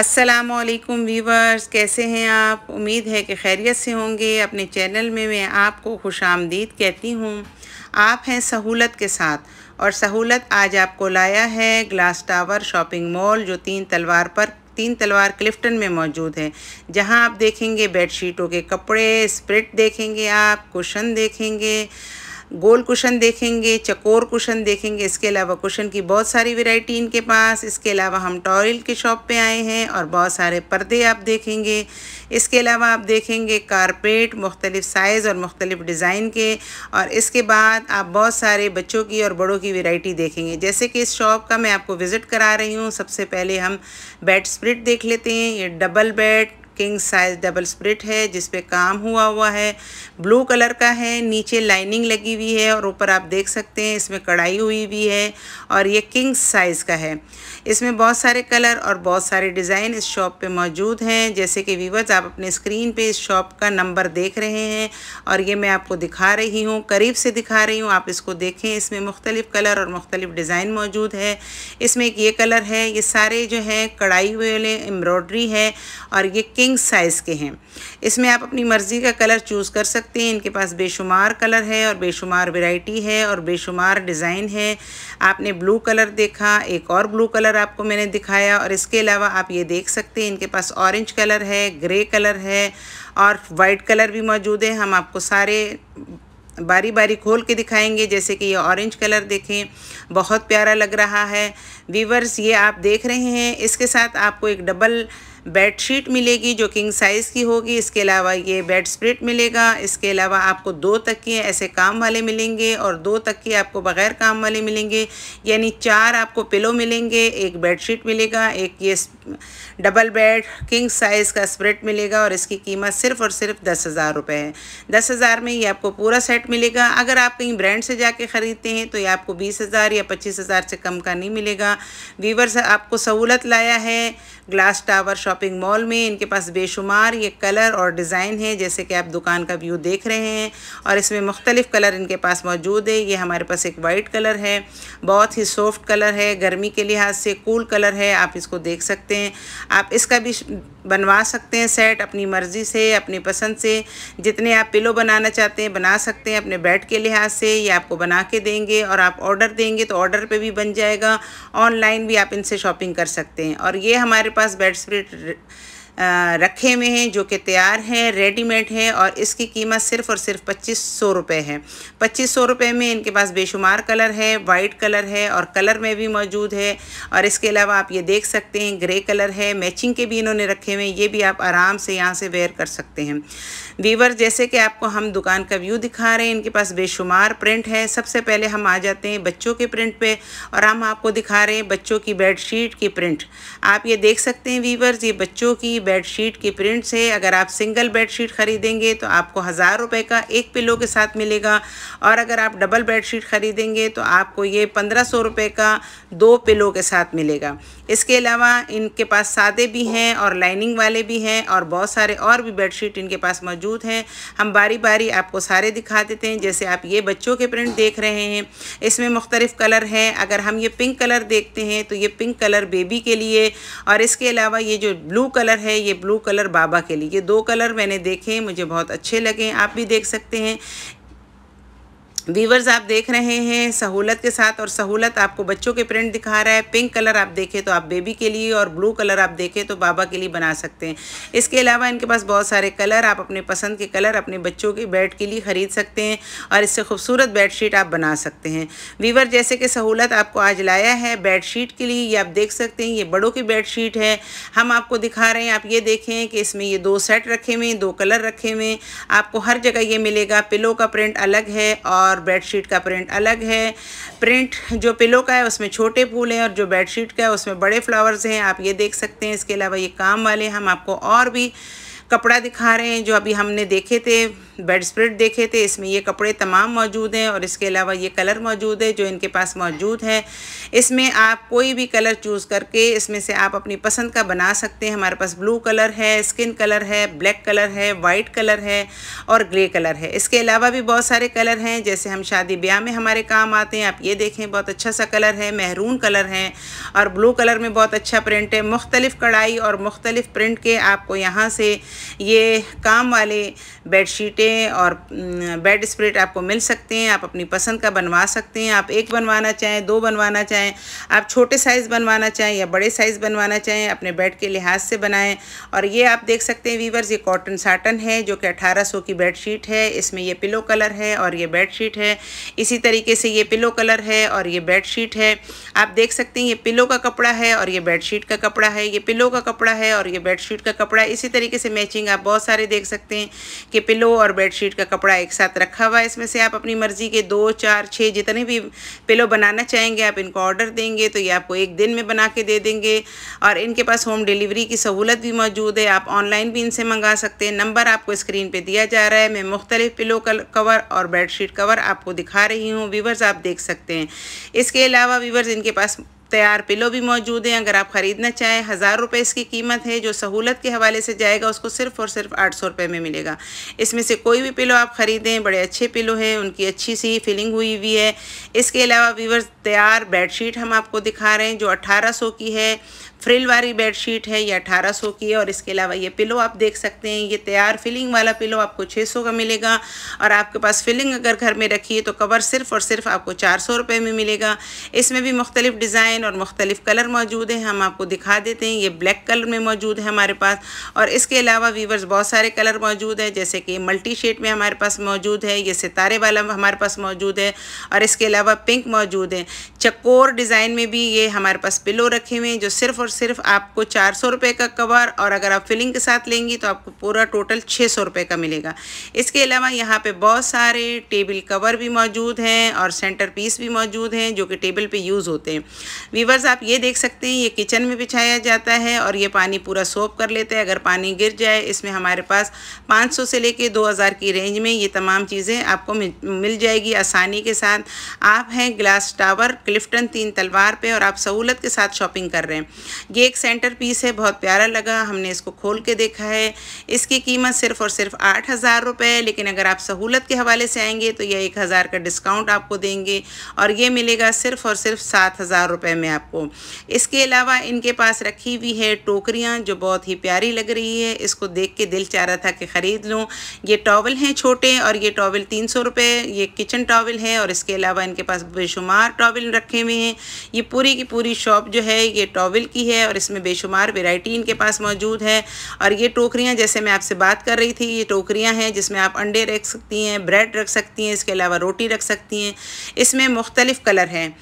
असलकुम वीवर्स कैसे हैं आप? उम्मीद है कि खैरियत से होंगे। अपने चैनल में मैं आपको खुश आमदीद कहती हूँ। आप हैं सहूलत के साथ। और सहूलत आज आपको लाया है ग्लास टावर शॉपिंग मॉल, जो तीन तलवार पर, तीन तलवार क्लिफ्टन में मौजूद है। जहाँ आप देखेंगे बेडशीटों के कपड़े, स्प्रिट देखेंगे आप, कुशन देखेंगे। गोल कुशन देखेंगे, चकोर कुशन देखेंगे, इसके अलावा कुशन की बहुत सारी वैरायटी इनके पास, इसके अलावा हम टॉयल के शॉप पे आए हैं और बहुत सारे पर्दे आप देखेंगे। इसके अलावा आप देखेंगे कारपेट मुख्तलिफ़ साइज़ और मुख्तलिफ़ डिज़ाइन के और इसके बाद आप बहुत सारे बच्चों की और बड़ों की वैरायटी देखेंगे। जैसे कि इस शॉप का मैं आपको विज़िट करा रही हूँ, सबसे पहले हम बेड स्प्रिट देख लेते हैं, ये double bed king size double spread है, जिस पे काम हुआ हुआ है। ब्लू कलर का है, नीचे लाइनिंग लगी हुई है और ऊपर आप देख सकते हैं, इसमें कढ़ाई हुई हुई है और ये किंग साइज़ का है। इसमें बहुत सारे कलर और बहुत सारे डिज़ाइन इस शॉप पे मौजूद हैं। जैसे कि वीवर्स आप अपने स्क्रीन पे इस शॉप का नंबर देख रहे हैं और ये मैं आपको दिखा रही हूँ, करीब से दिखा रही हूँ। आप इसको देखें, इसमें मुख्तलिफ़ कलर और मुख्तलिफ़ डिज़ाइन मौजूद है। इसमें एक ये कलर है, ये सारे जो हैं, कढ़ाई वाले एम्ब्रॉयड्री है और ये किंग किंग साइज़ के हैं। इसमें आप अपनी मर्ज़ी का कलर चूज़ कर सकते हैं। इनके पास बेशुमार कलर है और बेशुमार वैरायटी है और बेशुमार डिज़ाइन है। आपने ब्लू कलर देखा, एक और ब्लू कलर आपको मैंने दिखाया और इसके अलावा आप ये देख सकते हैं, इनके पास ऑरेंज कलर है, ग्रे कलर है और वाइट कलर भी मौजूद है। हम आपको सारे बारी बारी खोल के दिखाएँगे, जैसे कि ये ऑरेंज कलर देखें, बहुत प्यारा लग रहा है। वीवर्स ये आप देख रहे हैं। इसके साथ आपको एक डबल बेडशीट मिलेगी जो किंग साइज़ की होगी। इसके अलावा ये बेड स्प्रिट मिलेगा। इसके अलावा आपको दो तकिए ऐसे काम वाले मिलेंगे और दो तकिए आपको बग़ैर काम वाले मिलेंगे। यानी चार आपको पिलो मिलेंगे, एक बेड शीट मिलेगा, एक ये डबल बेड किंग साइज़ का स्प्रेड मिलेगा और इसकी कीमत सिर्फ़ और सिर्फ़ दस हज़ार रुपये है। दस हज़ार में ये आपको पूरा सेट मिलेगा। अगर आप कहीं ब्रांड से जाके ख़रीदते हैं तो ये आपको बीस हज़ार या पच्चीस हज़ार से कम का नहीं मिलेगा। वीवर आपको सहूलत लाया है। ग्लास टावर शॉपिंग मॉल में, इनके पास बेशुमार ये कलर और डिज़ाइन है, जैसे कि आप दुकान का व्यू देख रहे हैं, और इसमें मुख्तलिफ़ कलर इनके पास मौजूद है। ये हमारे पास एक वाइट कलर है, बहुत ही सॉफ्ट कलर है, गर्मी के लिहाज से कूल कलर है, आप इसको देख सकते हैं। आप इसका भी बनवा सकते हैं सेट अपनी मर्ज़ी से, अपनी पसंद से, जितने आप पिलो बनाना चाहते हैं, बना सकते हैं अपने बेड के लिहाज से, ये आपको बना के देंगे, और आप ऑर्डर देंगे तो ऑर्डर पे भी बन जाएगा, ऑनलाइन भी आप इनसे शॉपिंग कर सकते हैं। और ये हमारे पास बेड स्प्रिट रखे हुए हैं, जो कि तैयार हैं, रेडीमेड हैं और इसकी कीमत सिर्फ़ और सिर्फ़ पच्चीस सौ रुपये है। पच्चीस सौ रुपये में इनके पास बेशुमार कलर है, वाइट कलर है और कलर में भी मौजूद है और इसके अलावा आप ये देख सकते हैं, ग्रे कलर है, मैचिंग के भी इन्होंने रखे हुए हैं, ये भी आप आराम से यहाँ से वेयर कर सकते हैं। वीवर जैसे कि आपको हम दुकान का व्यू दिखा रहे हैं, इनके पास बेशुमार प्रिंट है। सबसे पहले हम आ जाते हैं बच्चों के प्रिंट पे और हम आपको दिखा रहे हैं बच्चों की बेडशीट की प्रिंट आप ये देख सकते हैं वीवर्स ये बच्चों की बेडशीट की प्रिंट से अगर आप सिंगल बेडशीट ख़रीदेंगे तो आपको हज़ार रुपये का एक पिलो के साथ मिलेगा। और अगर आप डबल बेडशीट ख़रीदेंगे तो आपको ये पंद्रह सौ रुपये का दो पिलो के साथ मिलेगा। इसके अलावा इनके पास सादे भी हैं और लाइनिंग वाले भी हैं और बहुत सारे और भी बेडशीट इनके पास मौजूद हैं। हम बारी बारी आपको सारे दिखा देते हैं, जैसे आप ये बच्चों के प्रिंट देख रहे हैं। इसमें मुख्तलिफ़ कलर हैं। अगर हम ये पिंक कलर देखते हैं तो ये पिंक कलर बेबी के लिए और इसके अलावा ये जो ब्लू कलर है, ये ब्लू कलर बाबा के लिए। ये दो कलर मैंने देखे मुझे बहुत अच्छे लगे आप भी देख सकते हैं। वीवर्स आप देख रहे हैं सहूलत के साथ और सहूलत आपको बच्चों के प्रिंट दिखा रहा है। पिंक कलर आप देखें तो आप बेबी के लिए और ब्लू कलर आप देखें तो बाबा के लिए बना सकते हैं। इसके अलावा इनके पास बहुत सारे कलर आप अपने पसंद के कलर अपने बच्चों के बेड के लिए ख़रीद सकते हैं और इससे खूबसूरत बेडशीट आप बना सकते हैं। वीवर जैसे कि सहूलत आपको आज लाया है बेडशीट के लिए, ये आप देख सकते हैं, ये बड़ों की बेडशीट है। हम आपको दिखा रहे हैं, आप ये देखें कि इसमें ये दो सेट रखे हुए दो कलर रखे हुए आपको हर जगह ये मिलेगा पिलो का प्रिंट अलग है और और बेडशीट का प्रिंट अलग है। प्रिंट जो पिलो का है, उसमें छोटे फूल हैं और जो बेडशीट का है, उसमें बड़े फ्लावर्स हैं। आप ये देख सकते हैं, इसके अलावा ये काम वाले हम आपको और भी कपड़ा दिखा रहे हैं, जो अभी हमने देखे थे बेड स्प्रेड देखे थे, इसमें ये कपड़े तमाम मौजूद हैं और इसके अलावा ये कलर मौजूद है, जो इनके पास मौजूद है। इसमें आप कोई भी कलर चूज़ करके इसमें से आप अपनी पसंद का बना सकते हैं। हमारे पास ब्लू कलर है स्किन कलर है ब्लैक कलर है वाइट कलर है और ग्रे कलर है। इसके अलावा भी बहुत सारे कलर हैं, जैसे हम शादी ब्याह में हमारे काम आते हैं, आप ये देखें, बहुत अच्छा सा कलर है महरून कलर है और ब्लू कलर में बहुत अच्छा प्रिंट है। मुख्तलिफ़ कढ़ाई और मुख्तलिफ़ प्रिंट के आपको यहाँ से ये काम वाले बेडशीटें और बेड स्प्रेड आपको मिल सकते हैं, आप अपनी पसंद का बनवा सकते हैं। आप एक बनवाना चाहें, दो बनवाना चाहें, आप छोटे साइज़ बनवाना चाहें या बड़े साइज़ बनवाना चाहें, अपने बेड के लिहाज से बनाएँ। और ये आप देख सकते हैं वीवर्स, ये कॉटन साटन है, जो कि अठारह सौ की बेडशीट है। इसमें ये पिलो कलर है और ये बेडशीट है। इसी तरीके से ये पिलो कलर है और ये बेडशीट है। आप देख सकते हैं ये पिलो का कपड़ा है और ये बेडशीट का कपड़ा है। ये पिलो का कपड़ा है और ये बेडशीट का कपड़ा है। इसी तरीके से मैचिंग आप बहुत सारे देख सकते हैं कि पिलो और बेडशीट का कपड़ा एक साथ रखा हुआ है। इसमें से आप अपनी मर्ज़ी के दो, चार छः जितने भी पिलो बनाना चाहेंगे, आप इनको ऑर्डर देंगे तो ये आपको एक दिन में बना के दे देंगे। और इनके पास होम डिलीवरी की सहूलत भी मौजूद है, आप ऑनलाइन भी इनसे मंगा सकते हैं। नंबर आपको स्क्रीन पर दिया जा रहा है, मैं मुख्तलिफ़ पिलो कवर और बेडशीट कवर आपको दिखा रही हूँ। वीवर्स आप देख सकते हैं। इसके अलावा वीवर्स इनके पास तैयार पिलो भी मौजूद हैं। अगर आप ख़रीदना चाहें, हज़ार रुपये इसकी कीमत है। जो सहूलत के हवाले से जाएगा, उसको सिर्फ़ और सिर्फ़ आठ सौ रुपये में मिलेगा। इसमें से कोई भी पिलो आप ख़रीदें, बड़े अच्छे पिलो हैं, उनकी अच्छी सी फिलिंग हुई हुई है। इसके अलावा वीवर तैयार बेडशीट हम आपको दिखा रहे हैं, जो अट्ठारह की है। फ्रिल वाली बेडशीट है, ये अठारह सौ की है और इसके अलावा ये पिलो आप देख सकते हैं, ये तैयार फिलिंग वाला पिलो आपको छः सौ का मिलेगा और आपके पास फिलिंग अगर घर में रखी है तो कवर सिर्फ़ और सिर्फ़ आपको चार सौ रुपये में मिलेगा। इसमें भी मुख्तलिफ़ डिज़ाइन और मुख्तलिफ़ कलर मौजूद हैं, हम आपको दिखा देते हैं, ये ब्लैक कलर में मौजूद है हमारे पास और इसके अलावा वीवर्स बहुत सारे कलर मौजूद है, जैसे कि मल्टी शेड में हमारे पास मौजूद है, ये सितारे वाला हमारे पास मौजूद है और इसके अलावा पिंक मौजूद है। चकोर डिज़ाइन में भी ये हमारे पास पिलो रखे हुए हैं, जो सिर्फ़ और सिर्फ़ आपको चार सौ रुपये का कवर और अगर आप फिलिंग के साथ लेंगी तो आपको पूरा टोटल छः सौ रुपये का मिलेगा। इसके अलावा यहाँ पे बहुत सारे टेबल कवर भी मौजूद हैं और सेंटर पीस भी मौजूद हैं जो कि टेबल पे यूज़ होते हैं। वीवर्स आप ये देख सकते हैं, ये किचन में बिछाया जाता है और ये पानी पूरा सोप कर लेते हैं। अगर पानी गिर जाए, इसमें हमारे पास पाँच सौ से लेके दो हज़ार की रेंज में ये तमाम चीज़ें आपको मिल जाएगी आसानी के साथ। आप हैं ग्लास टावर क्लिफ्टन तीन तलवार पर और आप सहूलत के साथ शॉपिंग कर रहे हैं। ये एक सेंटर पीस है, बहुत प्यारा लगा, हमने इसको खोल के देखा है। इसकी कीमत सिर्फ़ और सिर्फ़ आठ हज़ार रुपये लेकिन अगर आप सहूलत के हवाले से आएँगे तो यह एक हज़ार का डिस्काउंट आपको देंगे और ये मिलेगा सिर्फ़ और सिर्फ़ सात हज़ार रुपये में आपको। इसके अलावा इनके पास रखी हुई है टोकरियाँ, जो बहुत ही प्यारी लग रही है। इसको देख के दिल चाह रहा था कि ख़रीद लूँ। ये टॉवल हैं छोटे और ये टॉवल तीन सौ रुपये ये किचन टॉवल है और इसके अलावा इनके पास बेशुमार टॉवल रखे हुए हैं। ये पूरी की पूरी शॉप जो है, ये टॉवल की है। और इसमें बेशुमार वेराइटी इनके पास मौजूद है। और ये टोकरियाँ, जैसे मैं आपसे बात कर रही थी, ये टोकरियाँ हैं जिसमें आप अंडे रख सकती हैं ब्रेड रख सकती हैं, इसके अलावा रोटी रख सकती हैं। इसमें मुख्तलिफ़ कलर हैं।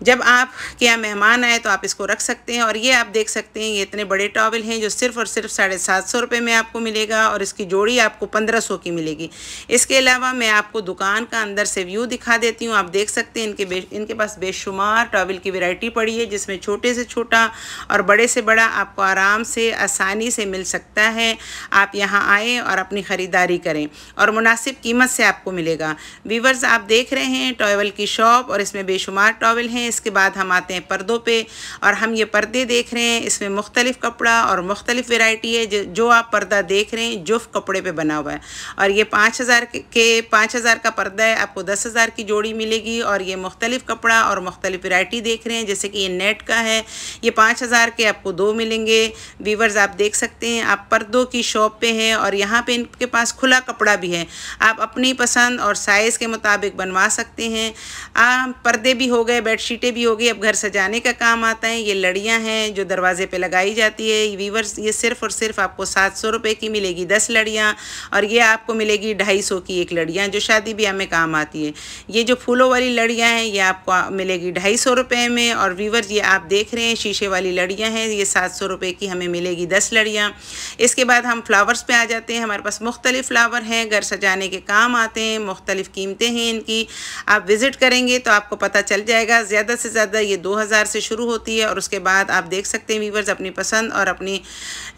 जब आप क्या मेहमान आए तो आप इसको रख सकते हैं और ये आप देख सकते हैं, ये इतने बड़े टॉवल हैं जो सिर्फ़ और सिर्फ़ साढ़े सात सौ रुपये में आपको मिलेगा और इसकी जोड़ी आपको पंद्रह सौ की मिलेगी। इसके अलावा मैं आपको दुकान का अंदर से व्यू दिखा देती हूँ, आप देख सकते हैं इनके इनके पास बेशुमार टॉवल की वेराइटी पड़ी है, जिसमें छोटे से छोटा और बड़े से बड़ा आपको आराम से, आसानी से मिल सकता है। आप यहाँ आएँ और अपनी ख़रीदारी करें और मुनासिब कीमत से आपको मिलेगा। वीवर्स आप देख रहे हैं टॉवल की शॉप और इसमें बेशुमार टॉवल हैं। इसके बाद हम आते हैं पर्दों पे और हम ये पर्दे देख रहे हैं इसमें मुख्तलिफ़ कपड़ा और मुख्तलिफ़ वेराइटी है जो आप पर्दा देख रहे हैं जुफ कपड़े पे बना हुआ है। और ये पाँच हज़ार के पाँच हज़ार का पर्दा है आपको दस हज़ार की जोड़ी मिलेगी और ये मुख्तलिफ़ कपड़ा और मुख्तलिफ़ वेराइटी देख रहे हैं जैसे कि ये नेट का है ये पाँच हज़ार के आपको दो मिलेंगे। वीवर्स आप देख सकते हैं आप पर्दों की शॉप पे हैं और यहाँ पे इनके पास खुला कपड़ा भी है। आप अपनी पसंद और साइज़ के मुताबिक बनवा सकते हैं। आ, पर्दे भी हो गए बेडशीट बेटे भी होगी अब घर सजाने का काम आता है। ये लड़ियाँ हैं जो दरवाज़े पे लगाई जाती है। वीवर्स ये सिर्फ़ और सिर्फ़ आपको सात सौ रुपये की मिलेगी दस लड़ियाँ और ये आपको मिलेगी ढाई सौ की एक लड़ियाँ जो शादी ब्याह में काम आती है। ये जो फूलों वाली लड़ियाँ हैं, ये आपको मिलेगी ढाई सौ में और वीवर्स ये आप देख रहे हैं, शीशे वाली लड़ियाँ हैं, ये सात सौ रुपये की हमें मिलेगी दस लड़ियाँ। इसके बाद हम फ्लावर्स पर आ जाते हैं। हमारे पास मुख्तलिफ़ फ्लावर हैं, घर सजाने के काम आते हैं, मुख्तलिफ़ कीमतें हैं इनकी। आप विज़िट करेंगे तो आपको पता चल जाएगा, ज़्यादा ज़्यादा से ज़्यादा ये दो हज़ार से शुरू होती है और उसके बाद आप देख सकते हैं वीवर्स अपनी पसंद और अपनी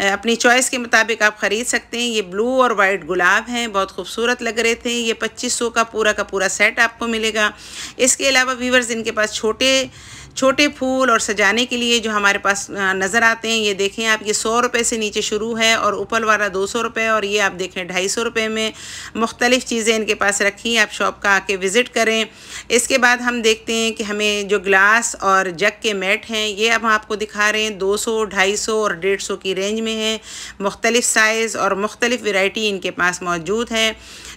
अपनी चॉइस के मुताबिक आप ख़रीद सकते हैं। ये ब्लू और वाइट गुलाब हैं, बहुत खूबसूरत लग रहे थे। ये पच्चीस का पूरा का पूरा सेट आपको मिलेगा। इसके अलावा वीवर्स इनके पास छोटे छोटे फूल और सजाने के लिए जो हमारे पास नज़र आते हैं, ये देखें आप, ये सौ रुपये से नीचे शुरू है और ऊपर वाला दो सौ रुपये और ये आप देखें ढाई सौ रुपये में मुख्तलिफ़ चीज़ें इनके पास रखी आप शॉप का आके विज़िट करें। इसके बाद हम देखते हैं कि हमें जो ग्लास और जग के मेट हैं, ये अब हम आपको दिखा रहे हैं, दो सौ, ढाई सौ और डेढ़ सौ की रेंज में है। मुख्तलिफ़ साइज़ और मुख्तलिफ़ वेराइटी इनके पास मौजूद है।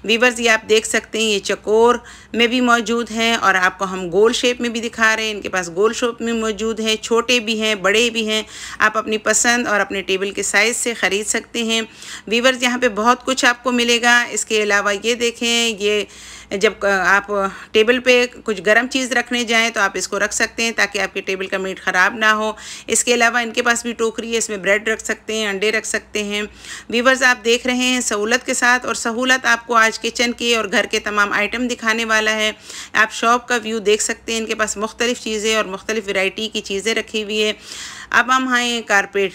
वीवर्स ये आप देख सकते हैं, ये चकोर में भी मौजूद हैं और आपको हम गोल शेप में भी दिखा रहे हैं। इनके पास गोल शेप में मौजूद हैं, छोटे भी हैं, बड़े भी हैं। आप अपनी पसंद और अपने टेबल के साइज़ से ख़रीद सकते हैं। वीवर्स यहाँ पर बहुत कुछ आपको मिलेगा। इसके अलावा ये देखें, ये जब आप टेबल पे कुछ गर्म चीज़ रखने जाएँ तो आप इसको रख सकते हैं ताकि आपके टेबल का मीट ख़राब ना हो। इसके अलावा इनके पास भी टोकरी है, इसमें ब्रेड रख सकते हैं, अंडे रख सकते हैं। वीवर्स आप देख रहे हैं सहूलत के साथ और सहूलत आपको आज किचन के और घर के तमाम आइटम दिखाने वाला है। आप शॉप का व्यू देख सकते हैं, इनके पास मुख्तलिफ़ चीज़ें और मुख्तलिफ़ वैरायटी की चीज़ें रखी हुई है। अब हम आए कारपेट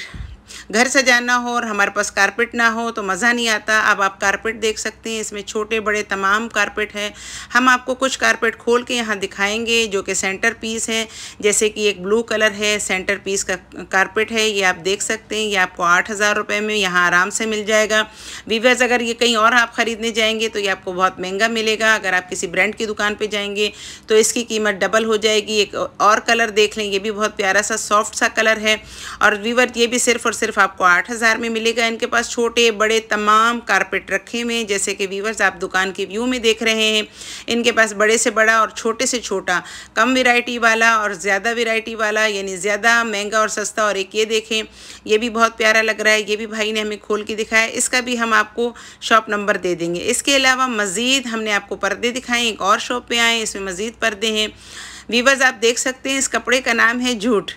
घर सजाना हो और हमारे पास कारपेट ना हो तो मज़ा नहीं आता। अब आप कारपेट देख सकते हैं, इसमें छोटे बड़े तमाम कारपेट हैं। हम आपको कुछ कारपेट खोल के यहाँ दिखाएँगे जो कि सेंटर पीस है। जैसे कि एक ब्लू कलर है सेंटर पीस का कारपेट है, ये आप देख सकते हैं। ये आपको आठ हज़ार रुपये में यहाँ आराम से मिल जाएगा। वीवर्स अगर ये कहीं और आप ख़रीदने जाएँगे तो ये आपको बहुत महँगा मिलेगा। अगर आप किसी ब्रांड की दुकान पर जाएँगे तो इसकी कीमत डबल हो जाएगी। एक और कलर देख लें, ये भी बहुत प्यारा सा सॉफ्ट सा कलर है। और वीवर ये भी सिर्फ़ और सिर्फ़ आपको आठ हज़ार में मिलेगा। इनके पास छोटे, बड़े, तमाम कारपेट रखे हुए हैं, जैसे कि वीवर्स आप दुकान के व्यू में देख रहे हैं। इनके पास बड़े से बड़ा और छोटे से छोटा, कम वेराइटी वाला और ज़्यादा वेराइटी वाला, यानी ज़्यादा महँगा और सस्ता और एक ये देखें, ये भी बहुत प्यारा लग रहा है, ये भी भाई ने हमें खोल के दिखाया। इसका भी हम आपको शॉप नंबर दे देंगे। इसके अलावा मज़ीद हमने आपको पर्दे दिखाए, एक और शॉप पे आए, इसमें मज़ीद पर्दे हैं। वीवर्स आप देख सकते हैं, इस कपड़े का नाम है झूठ।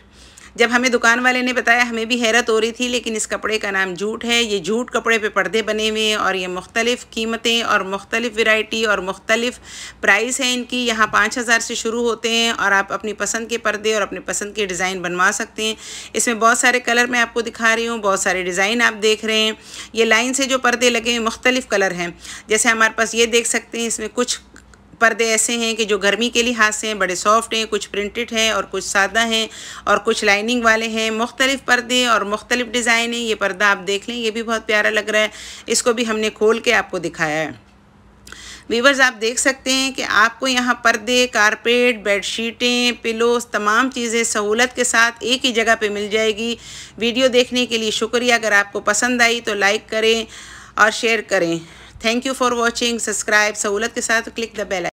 जब हमें दुकान वाले ने बताया, हमें भी हैरत हो रही थी, लेकिन इस कपड़े का नाम जूट है। ये जूट कपड़े पे पर्दे बने हुए हैं और ये मुख्तलिफ़ कीमतें और मुख्तलिफ़ वैरायटी और मुख्तलिफ़ प्राइस हैं इनकी। यहाँ पाँच हज़ार से शुरू होते हैं और आप अपनी पसंद के पर्दे और अपने पसंद के डिज़ाइन बनवा सकते हैं। इसमें बहुत सारे कलर मैं आपको दिखा रही हूँ, बहुत सारे डिज़ाइन आप देख रहे हैं। ये लाइन से जो पर्दे लगे हैं, मुख्तलिफ़ कलर हैं। जैसे हमारे पास ये देख सकते हैं, इसमें कुछ पर्दे ऐसे हैं कि जो गर्मी के लिहाज से हैं, बड़े सॉफ्ट हैं, कुछ प्रिंटेड हैं और कुछ सादा हैं और कुछ लाइनिंग वाले हैं, मुख्तलिफ़ पर्दे और मुख्तलिफ़ डिज़ाइन हैं। ये पर्दा आप देख लें, ये भी बहुत प्यारा लग रहा है। इसको भी हमने खोल के आपको दिखाया है। वीवर्स आप देख सकते हैं कि आपको यहाँ पर्दे कारपेट बेडशीटें पिलोस तमाम चीज़ें सहूलत के साथ एक ही जगह पे मिल जाएगी। वीडियो देखने के लिए शुक्रिया। अगर आपको पसंद आई तो लाइक करें और शेयर करें। Thank you for watching subscribe सहूलत के साथ क्लिक द बेल